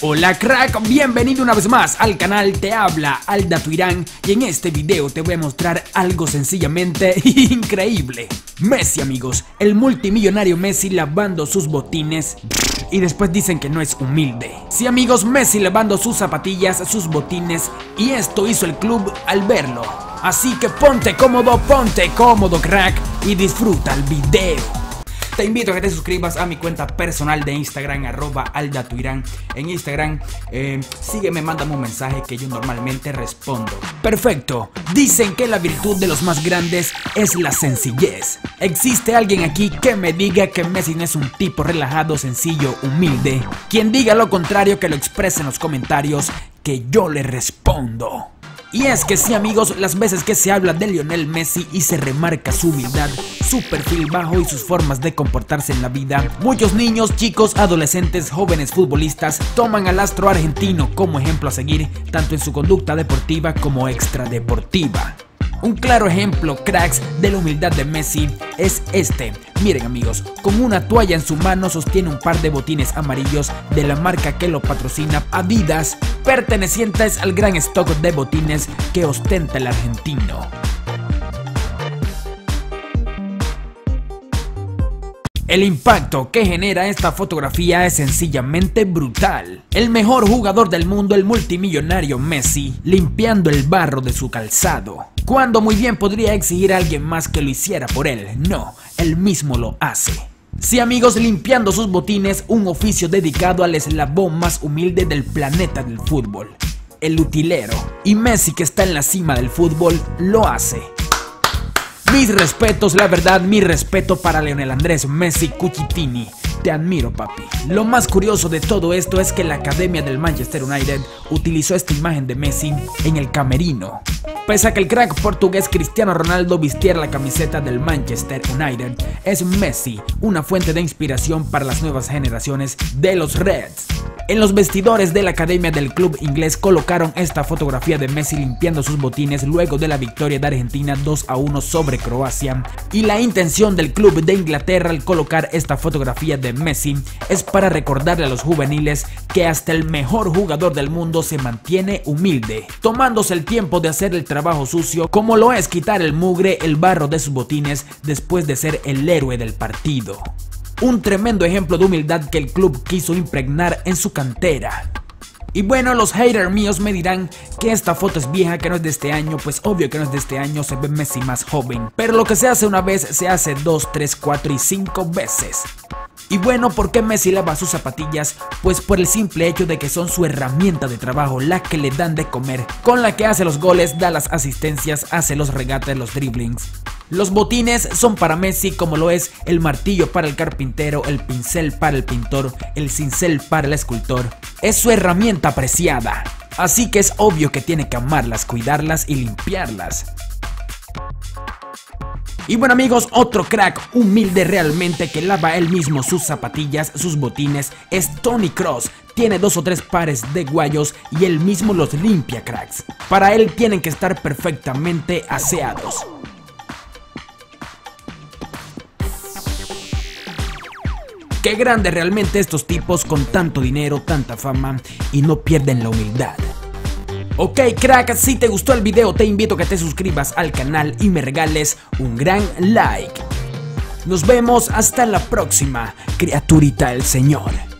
Hola crack, bienvenido una vez más al canal Te Habla Alda Tuirán y en este video te voy a mostrar algo sencillamente increíble. Messi amigos, el multimillonario Messi lavando sus botines y después dicen que no es humilde. Sí amigos, Messi lavando sus zapatillas, sus botines y esto hizo el club al verlo. Así que ponte cómodo, ponte cómodo crack y disfruta el video. Te invito a que te suscribas a mi cuenta personal de Instagram, arroba aldatuirán. En Instagram, eh, sígueme, mándame un mensaje que yo normalmente respondo. Perfecto. Dicen que la virtud de los más grandes es la sencillez. ¿Existe alguien aquí que me diga que Messi no es un tipo relajado, sencillo, humilde? Quien diga lo contrario que lo exprese en los comentarios, que yo le respondo. Y es que sí amigos, las veces que se habla de Lionel Messi y se remarca su humildad, su perfil bajo y sus formas de comportarse en la vida, muchos niños, chicos, adolescentes, jóvenes futbolistas toman al astro argentino como ejemplo a seguir, tanto en su conducta deportiva como extradeportiva. Un claro ejemplo, cracks, de la humildad de Messi es este. Miren amigos, con una toalla en su mano sostiene un par de botines amarillos de la marca que lo patrocina Adidas, pertenecientes al gran stock de botines que ostenta el argentino. El impacto que genera esta fotografía es sencillamente brutal. El mejor jugador del mundo, el multimillonario Messi, limpiando el barro de su calzado. Cuando muy bien podría exigir a alguien más que lo hiciera por él. No, él mismo lo hace. Sí amigos, limpiando sus botines, un oficio dedicado al eslabón más humilde del planeta del fútbol. El utilero. Y Messi que está en la cima del fútbol, lo hace. Mis respetos, la verdad, mi respeto para Leonel Andrés Messi Cucitini. Te admiro, papi. Lo más curioso de todo esto es que la academia del Manchester United utilizó esta imagen de Messi en el camerino. Pese a que el crack portugués Cristiano Ronaldo vistiera la camiseta del Manchester United, es Messi una fuente de inspiración para las nuevas generaciones de los Reds. En los vestidores de la academia del club inglés colocaron esta fotografía de Messi limpiando sus botines luego de la victoria de Argentina 2 a 1 sobre Croacia. Y la intención del club de Inglaterra al colocar esta fotografía de Messi es para recordarle a los juveniles que hasta el mejor jugador del mundo se mantiene humilde, tomándose el tiempo de hacer el trabajo sucio como lo es quitar el mugre, el barro de sus botines después de ser el héroe del partido. Un tremendo ejemplo de humildad que el club quiso impregnar en su cantera. Y bueno, los haters míos me dirán que esta foto es vieja, que no es de este año, pues obvio que no es de este año, se ve Messi más joven. Pero lo que se hace una vez, se hace dos, tres, cuatro y cinco veces. Y bueno, ¿por qué Messi lava sus zapatillas? Pues por el simple hecho de que son su herramienta de trabajo, la que le dan de comer, con la que hace los goles, da las asistencias, hace los regates, los dribblings. Los botines son para Messi como lo es el martillo para el carpintero, el pincel para el pintor, el cincel para el escultor. Es su herramienta apreciada. Así que es obvio que tiene que amarlas, cuidarlas y limpiarlas. Y bueno amigos, otro crack humilde realmente que lava él mismo sus zapatillas, sus botines, es Tony Cross. Tiene dos o tres pares de guayos y él mismo los limpia cracks. Para él tienen que estar perfectamente aseados. Qué grande realmente estos tipos con tanto dinero, tanta fama y no pierden la humildad. Ok crack, si te gustó el video te invito a que te suscribas al canal y me regales un gran like. Nos vemos hasta la próxima, criaturita del Señor.